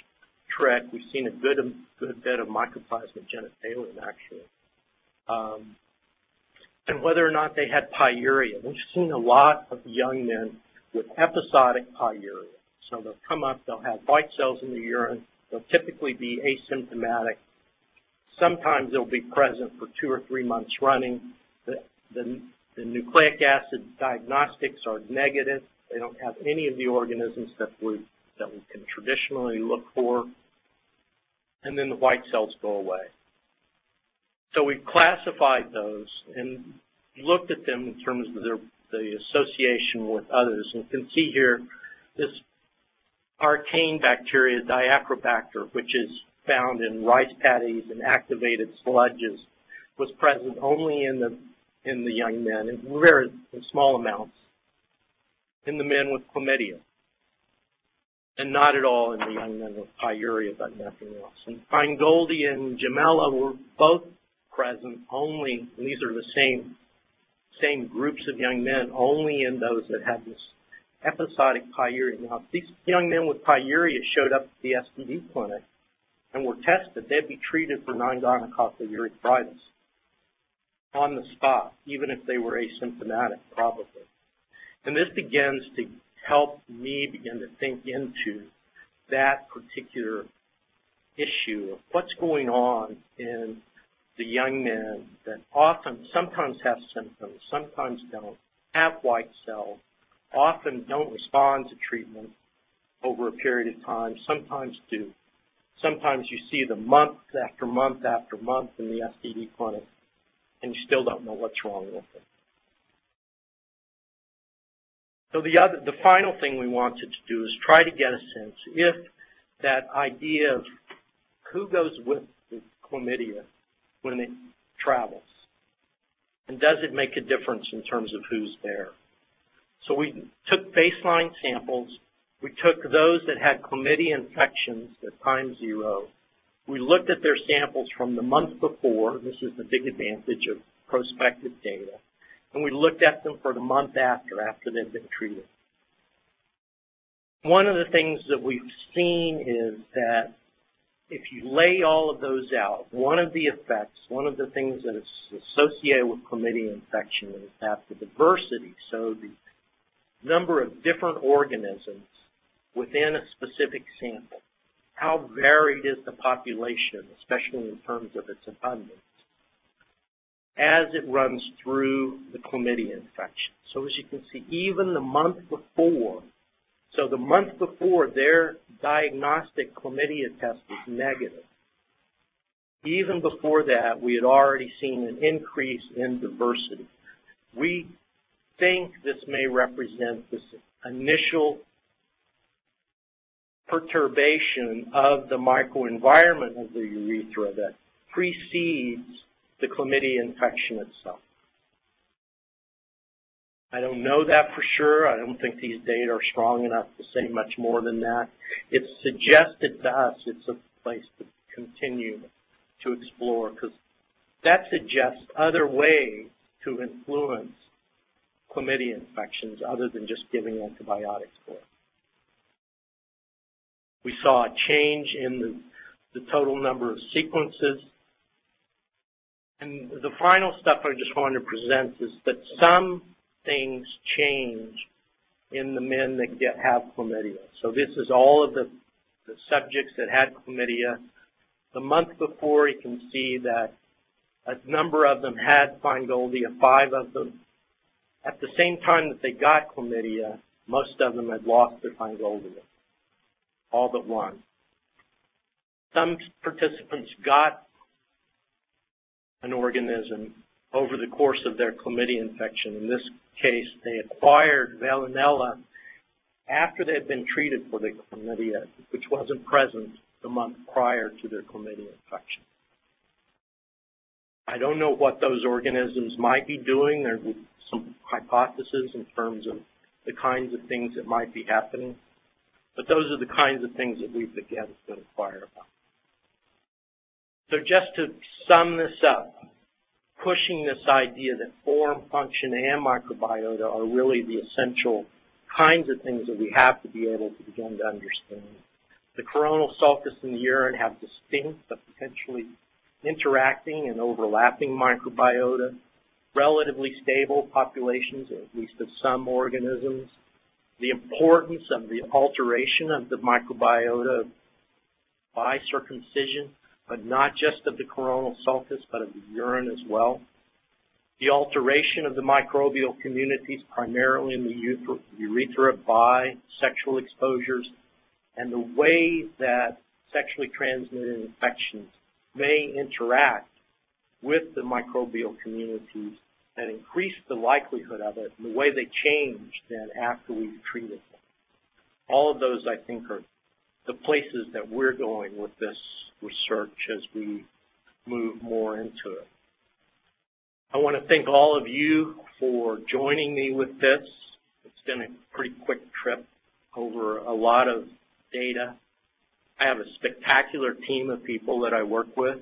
trich. We've seen a good, good bit of mycoplasma genitalium, actually. Um, and whether or not they had pyuria. We've seen a lot of young men with episodic pyuria. So they'll come up, they'll have white cells in the urine, they'll typically be asymptomatic. Sometimes they'll be present for two or three months running. The, the, the nucleic acid diagnostics are negative. They don't have any of the organisms that we, that we can traditionally look for. And then the white cells go away. So we've classified those and looked at them in terms of their the association with others. And you can see here this arcane bacteria, Diachrobacter, which is found in rice paddies and activated sludges, was present only in the in the young men in very in small amounts in the men with chlamydia and not at all in the young men with pyuria, but nothing else. And Finegoldia and Gemella were both present only, these are the same same groups of young men, only in those that had this episodic pyuria. Now, if these young men with pyuria showed up at the STD clinic and were tested, they'd be treated for non-gonococcal urethritis on the spot, even if they were asymptomatic, probably. And this begins to help me begin to think into that particular issue of what's going on in the young men that often, sometimes have symptoms, sometimes don't, have white cells, often don't respond to treatment over a period of time, sometimes do. Sometimes you see them month after month after month in the STD clinic, and you still don't know what's wrong with them. So the other, the final thing we wanted to do is try to get a sense if that idea of who goes with the chlamydia when it travels, and does it make a difference in terms of who's there. So we took baseline samples. We took those that had chlamydia infections at time zero. We looked at their samples from the month before. This is the big advantage of prospective data and we looked at them for the month after, after they've been treated. One of the things that we've seen is that if you lay all of those out, one of the effects, one of the things that is associated with chlamydia infection is that the diversity, so the number of different organisms within a specific sample, how varied is the population, especially in terms of its abundance as it runs through the chlamydia infection. So as you can see, even the month before, so the month before their diagnostic chlamydia test was negative, even before that, we had already seen an increase in diversity. We think this may represent this initial perturbation of the microenvironment of the urethra that precedes the chlamydia infection itself. I don't know that for sure. I don't think these data are strong enough to say much more than that. It's suggested to us it's a place to continue to explore because that suggests other ways to influence chlamydia infections other than just giving antibiotics for it. We saw a change in the, the total number of sequences and the final stuff I just wanted to present is that some things change in the men that get have chlamydia. So this is all of the, the subjects that had chlamydia. The month before, you can see that a number of them had Finegoldia, five of them. At the same time that they got chlamydia, most of them had lost their Finegoldia, all but one. Some participants got an organism over the course of their chlamydia infection. In this case, they acquired Veillonella after they had been treated for the chlamydia, which wasn't present the month prior to their chlamydia infection. I don't know what those organisms might be doing. There There's some hypotheses in terms of the kinds of things that might be happening. But those are the kinds of things that we've begun to inquire about. So just to sum this up, pushing this idea that form, function, and microbiota are really the essential kinds of things that we have to be able to begin to understand. The coronal sulcus and the urine have distinct but potentially interacting and overlapping microbiota, relatively stable populations, at least of some organisms, the importance of the alteration of the microbiota by circumcision, but not just of the coronal sulcus, but of the urine as well. The alteration of the microbial communities, primarily in the urethra by sexual exposures, and the way that sexually transmitted infections may interact with the microbial communities that increase the likelihood of it and the way they change then after we've treated them. All of those, I think, are the places that we're going with this research as we move more into it. I want to thank all of you for joining me with this. It's been a pretty quick trip over a lot of data. I have a spectacular team of people that I work with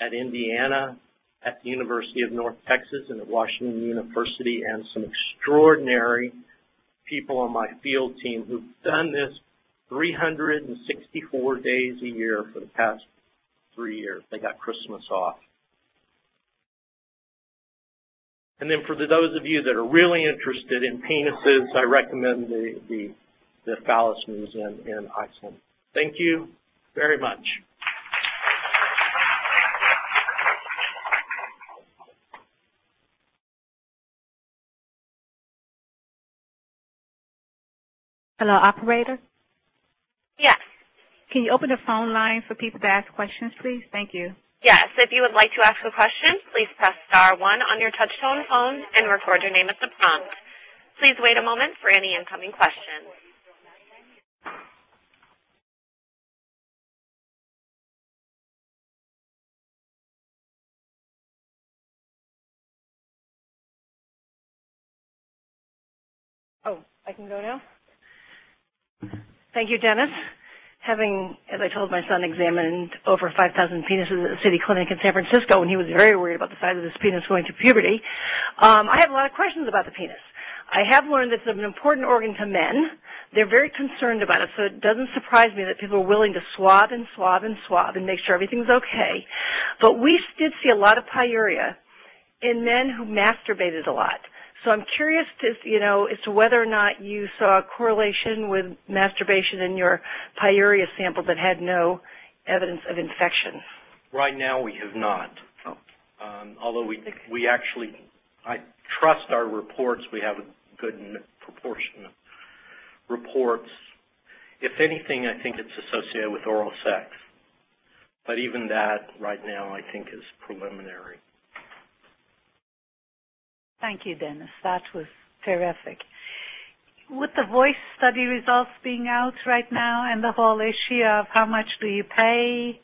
at Indiana, at the University of North Texas, and at Washington University, and some extraordinary people on my field team who've done this 364 days a year for the past three years. They got Christmas off. And then for those of you that are really interested in penises, I recommend the, the, the Phallus Museum in Iceland. Thank you very much. Hello, operator? Yes. Can you open the phone line for people to ask questions, please? Thank you. Yes, if you would like to ask a question, please press star one on your touch-tone phone and record your name at the prompt. Please wait a moment for any incoming questions. Oh, I can go now? Thank you, Dennis. Having, as I told my son, examined over 5,000 penises at the City Clinic in San Francisco, and he was very worried about the size of his penis going through puberty, um, I have a lot of questions about the penis. I have learned that it's an important organ to men. They're very concerned about it, so it doesn't surprise me that people are willing to swab and swab and swab and make sure everything's okay. But we did see a lot of pyuria in men who masturbated a lot. So I'm curious to, you know, as to whether or not you saw a correlation with masturbation in your pyuria sample that had no evidence of infection. Right now we have not. Oh. Um, although we, we actually, I trust our reports. We have a good proportion of reports. If anything, I think it's associated with oral sex. But even that right now I think is preliminary. Thank you, Dennis. That was terrific. With the voice study results being out right now and the whole issue of how much do you pay,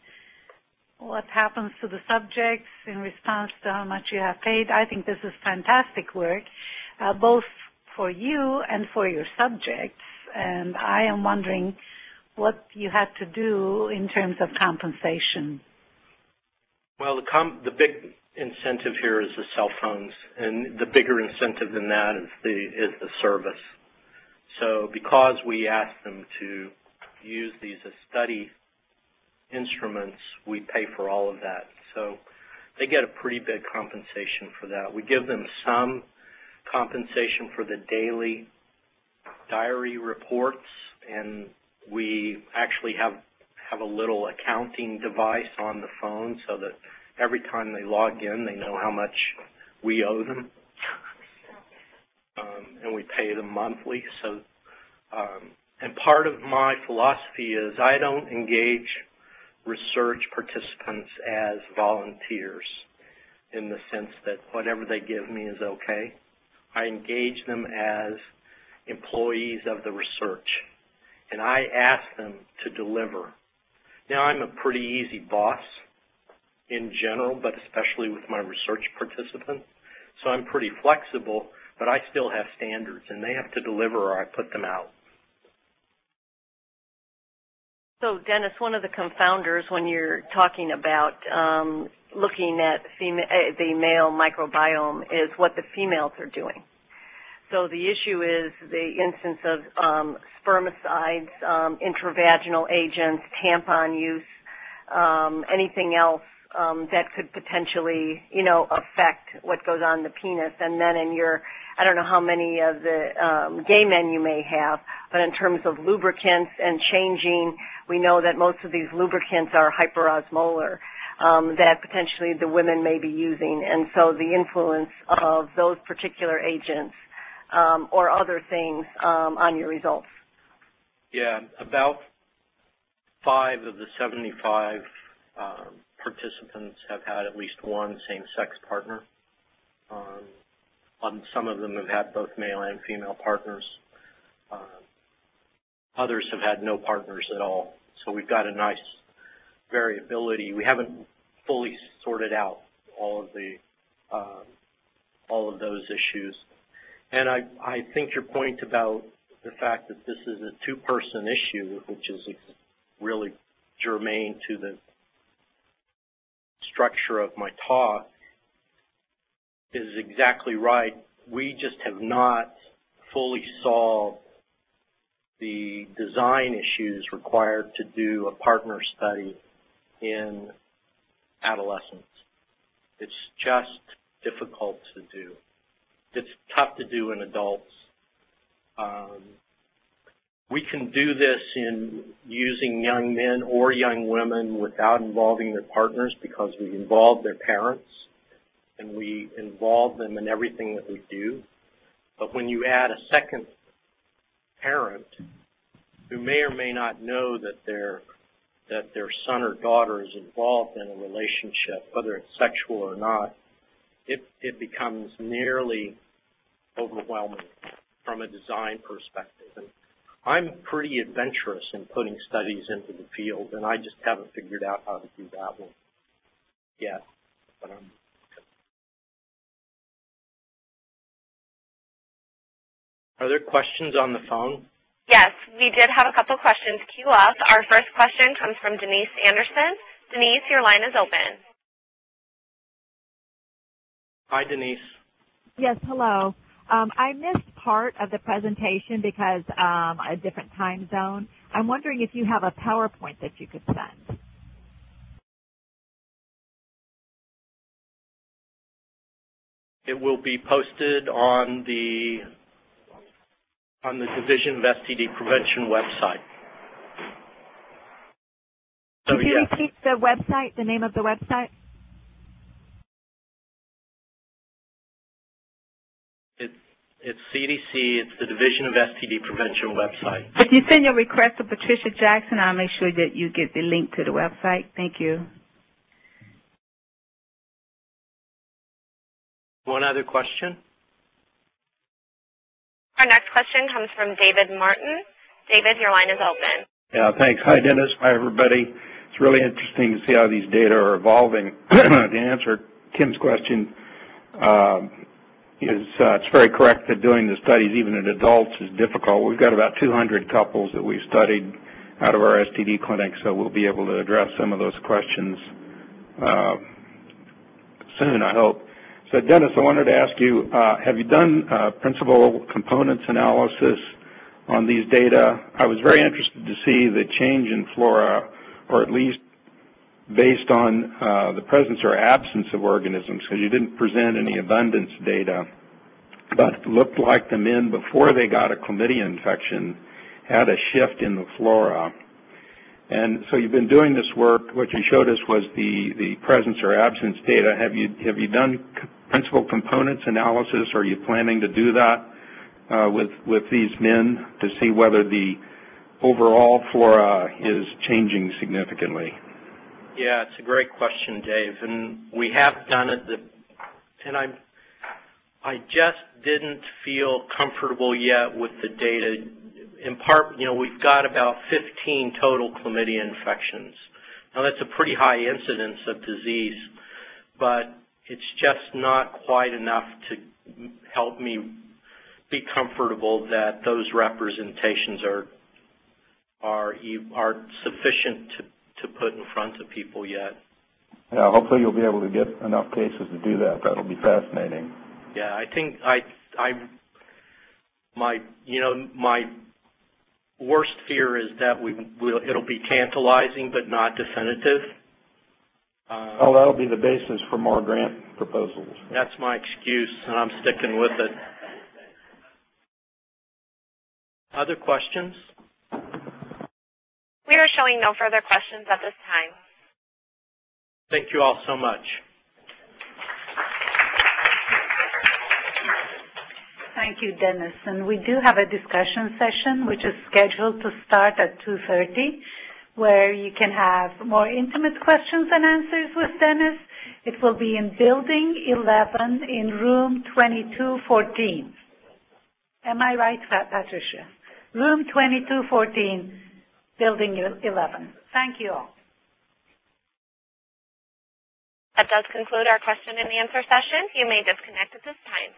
what happens to the subjects in response to how much you have paid, I think this is fantastic work, uh, both for you and for your subjects. And I am wondering what you had to do in terms of compensation. Well, the, com the big incentive here is the cell phones, and the bigger incentive than that is the is the service. So because we ask them to use these as study instruments, we pay for all of that. So they get a pretty big compensation for that. We give them some compensation for the daily diary reports, and we actually have have a little accounting device on the phone so that every time they log in, they know how much we owe them. Um, and we pay them monthly. So, um, and part of my philosophy is I don't engage research participants as volunteers in the sense that whatever they give me is okay. I engage them as employees of the research, and I ask them to deliver. Now, I'm a pretty easy boss in general, but especially with my research participants. So I'm pretty flexible, but I still have standards, and they have to deliver or I put them out. So, Dennis, one of the confounders when you're talking about um, looking at uh, the male microbiome is what the females are doing. So the issue is the instance of um, spermicides, um, intravaginal agents, tampon use, um, anything else um, that could potentially, you know, affect what goes on the penis. And then in your, I don't know how many of the um, gay men you may have, but in terms of lubricants and changing, we know that most of these lubricants are hyperosmolar. Um, that potentially the women may be using, and so the influence of those particular agents um, or other things um, on your results. Yeah, about five of the 75 um, participants have had at least one same-sex partner. Um, some of them have had both male and female partners. Uh, others have had no partners at all. So we've got a nice variability. We haven't fully sorted out all of the uh, all of those issues. And I, I think your point about the fact that this is a two-person issue, which is really germane to the structure of my talk, is exactly right. We just have not fully solved the design issues required to do a partner study in adolescents. It's just difficult to do. It's tough to do in adults. Um, we can do this in using young men or young women without involving their partners because we involve their parents and we involve them in everything that we do. But when you add a second parent who may or may not know that their that their son or daughter is involved in a relationship, whether it's sexual or not, it, it becomes nearly overwhelming from a design perspective. And I'm pretty adventurous in putting studies into the field, and I just haven't figured out how to do that one yet. But I'm Are there questions on the phone? Yes, we did have a couple questions queue up. Our first question comes from Denise Anderson. Denise, your line is open. Hi, Denise. Yes, hello. Um, I missed part of the presentation because um, a different time zone. I'm wondering if you have a PowerPoint that you could send. It will be posted on the on the Division of STD Prevention website. So, Could you yes. repeat the website, the name of the website? It's CDC. It's the Division of STD Prevention website. If you send your request to Patricia Jackson, I'll make sure that you get the link to the website. Thank you. One other question? Our next question comes from David Martin. David, your line is open. Yeah, thanks. Hi, Dennis. Hi, everybody. It's really interesting to see how these data are evolving. (clears throat) to answer Tim's question, um, is uh, it's very correct that doing the studies even in adults is difficult. We've got about 200 couples that we've studied out of our STD clinic, so we'll be able to address some of those questions uh, soon, I hope. So, Dennis, I wanted to ask you, uh, have you done uh, principal components analysis on these data? I was very interested to see the change in flora, or at least based on uh, the presence or absence of organisms, because you didn't present any abundance data, but looked like the men, before they got a chlamydia infection, had a shift in the flora. And so you've been doing this work. What you showed us was the, the presence or absence data. Have you, have you done principal components analysis? Are you planning to do that uh, with, with these men to see whether the overall flora is changing significantly? Yeah, it's a great question, Dave, and we have done it. The, and I'm, I just didn't feel comfortable yet with the data. In part, you know, we've got about 15 total chlamydia infections. Now that's a pretty high incidence of disease, but it's just not quite enough to help me be comfortable that those representations are are are sufficient to to put in front of people yet. Yeah, hopefully you'll be able to get enough cases to do that. That'll be fascinating. Yeah, I think I, I, my, you know, my worst fear is that we will, it'll be tantalizing but not definitive. Uh, oh, that'll be the basis for more grant proposals. That's my excuse, and I'm sticking with it. Other questions? We are showing no further questions at this time. Thank you all so much. Thank you, Dennis. And we do have a discussion session which is scheduled to start at 2.30. where you can have more intimate questions and answers with Dennis. It will be in Building 11 in room 2214. Am I right, Patricia? Room 2214, Building 11. Thank you all. That does conclude our question and answer session. You may disconnect at this time.